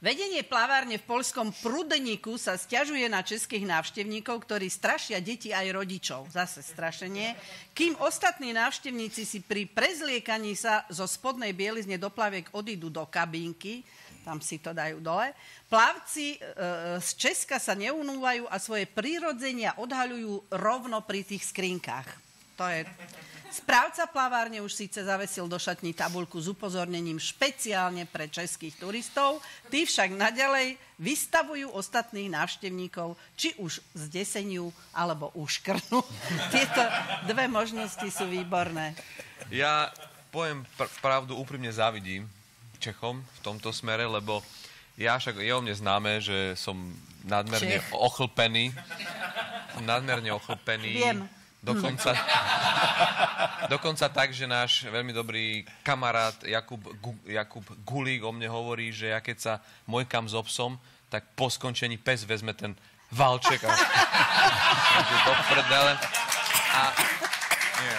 Vedenie plavárne v polskom Prudeniku sa stiažuje na českých návštevníkov, ktorí strašia deti aj rodičov. Zase strašenie. Kým ostatní návštevníci si pri prezliekaní sa zo spodnej bielizne do plaviek odídu do kabínky, tam si to dajú dole. Plavci e, z Česka sa neunúvajú a svoje prírodzenia odhaľujú rovno pri tých skrinkách. To je Správca plavárne už síce zavesil do šatní tabulku s upozornením špeciálne pre českých turistov, tí však naďalej vystavujú ostatných návštevníkov, či už z deseniu alebo uškrnú. Tieto dve možnosti sú výborné. Ja poviem pr- pravdu, úprimne závidím Čechom v tomto smere, lebo ja však je o mne známe, že som nadmerne Čech. ochlpený. Som nadmerne ochlpený. Viem. Dokonca, dokonca tak, že náš veľmi dobrý kamarát Jakub, Gu, Jakub Gulík o mne hovorí, že ja keď sa mojkam s obsom, tak po skončení pes vezme ten valček a do prdele. A Nie.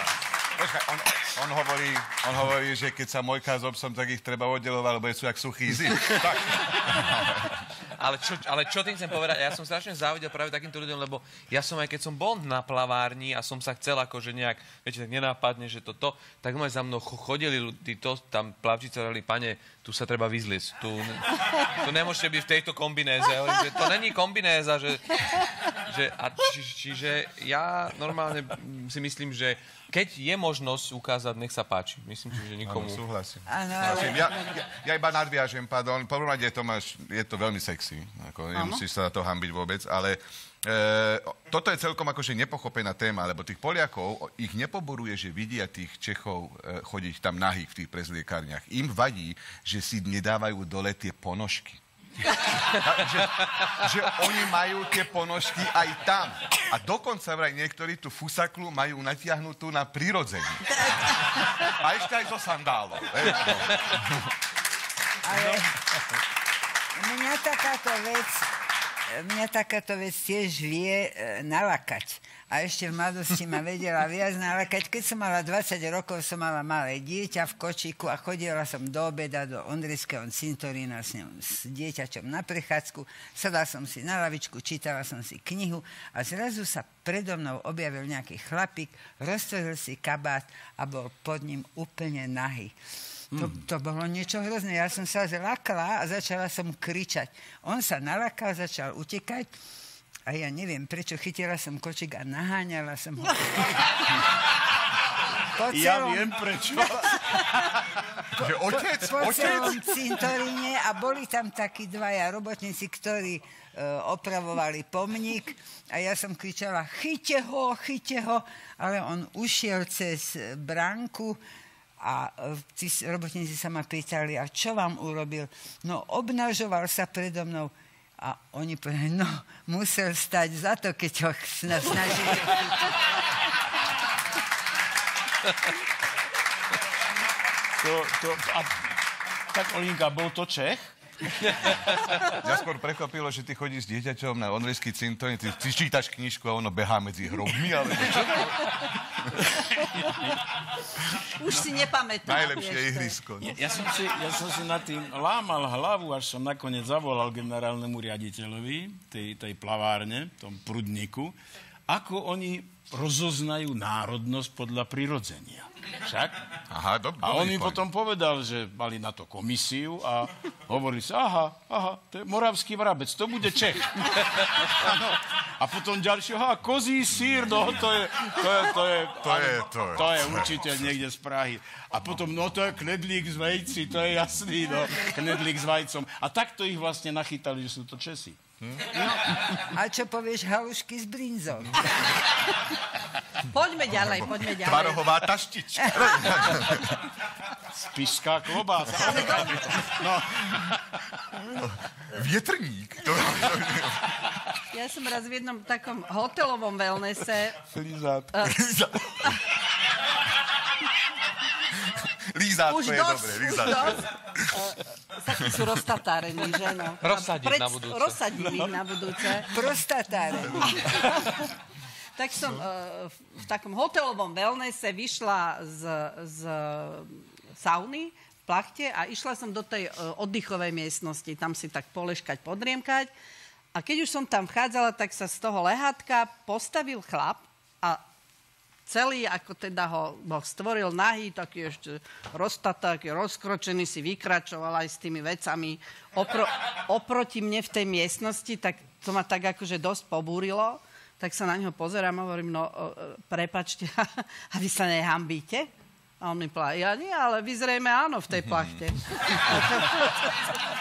Počkaj, on, on, hovorí, on hovorí, že keď sa mojká s obsom, tak ich treba oddelovať, lebo sú jak suchý zim. tak. Ale čo, ale čo tým chcem povedať? Ja som strašne závidel práve takýmto ľuďom, lebo ja som aj keď som bol na plavárni a som sa chcel akože nejak, viete, tak nenápadne, že toto, tak ma za mnou cho- chodili títo, tam plavčice hovorili, pane, tu sa treba vyzliesť. Tu, tu nemôžete byť v tejto kombinéze. Hovorím, že to není kombinéza, že, že a či, čiže ja normálne si myslím, že keď je možnosť ukázať, nech sa páči. Myslím si, že nikomu... Áno, súhlasím. Áno, súhlasím. Ja, ja, ja iba nadviažem, pardon. Prvom rade to máš, je to veľmi sexy. Ako, nemusíš sa na to hambiť vôbec, ale e, toto je celkom akože nepochopená téma, lebo tých Poliakov, ich nepoboruje, že vidia tých Čechov e, chodiť tam nahých v tých prezliekárniach. Im vadí, že si nedávajú dole tie ponožky. Že, že oni majú tie ponožky aj tam. A dokonca vraj niektorí tú fusaklu majú natiahnutú na prirodzení. A ešte aj zo sandálov. Ale mňa takáto vec, mňa takáto vec tiež vie e, nalakať. A ešte v mladosti ma vedela viac nalakať. Keď som mala 20 rokov, som mala malé dieťa v kočíku a chodila som do obeda do Ondrijského cintorína s, ňou, s dieťačom na prechádzku. Sadala som si na lavičku, čítala som si knihu a zrazu sa predo mnou objavil nejaký chlapík, roztvoril si kabát a bol pod ním úplne nahý. To, to bolo niečo hrozné. Ja som sa zlakla a začala som kričať. On sa nalakal, začal utekať a ja neviem, prečo chytila som kočík a naháňala som ho. Po Ja celom- viem prečo. že otec, po otec. celom cintoríne a boli tam takí dvaja robotníci, ktorí e, opravovali pomník a ja som kričala chyťte ho, chyťte ho, ale on ušiel cez bránku a e, tí robotníci sa ma pýtali, a čo vám urobil? No, obnažoval sa predo mnou a oni povedali, no, musel stať za to, keď ho sna- snažili To, to, a, tak Olinka, bol to Čech? Mňa skôr prekvapilo, že ty chodíš s dieťaťom na onrejský cintorín, ty, ty čítaš knižku a ono behá medzi hrobmi, ale čo? Už si nepamätám. Najlepšie vieš, to je- ihrisko. No. Ja, ja, som si, ja som si nad tým lámal hlavu, až som nakoniec zavolal generálnemu riaditeľovi tej, tej plavárne, tom prudniku, ako oni rozoznajú národnosť podľa prirodzenia. Však? Aha, dob, A on mi point. potom povedal, že mali na to komisiu a hovorili sa, aha, aha, to je moravský vrabec, to bude Čech. A potom ďalšie, aha, kozí sír, no to je, to je, to je, To je, to je. to je učiteľ niekde z Prahy. A potom, no to je knedlík z vejci, to je jasný, no, knedlík s vajcom. A takto ich vlastne nachytali, že sú to Česi. A čo povieš, halušky s brinzou? Poďme ďalej, poďme ďalej. Tvarohová taštička. Spišská klobása. No, Vietrník. To, Ja som raz v jednom takom hotelovom wellnesse Lízátko. lízátko už je dosť, dobré, už dosť. Uh, sú roztatárení, že no. Rozsadím na budúce. Rozsadím ich na budúce. Prostatáre. Tak som uh, v, v takom hotelovom wellnesse vyšla z, z sauny plachte a išla som do tej e, oddychovej miestnosti, tam si tak poleškať, podriemkať. A keď už som tam vchádzala, tak sa z toho lehátka postavil chlap a celý, ako teda ho Boh stvoril nahý, taký ešte roztataký, rozkročený, si vykračoval aj s tými vecami opro, oproti mne v tej miestnosti, tak to ma tak akože dosť pobúrilo tak sa na neho pozerám a hovorím, no prepačte, a vy sa nehambíte? A on mi povedal, ja nie, ale vy zrejme áno v tej plachte.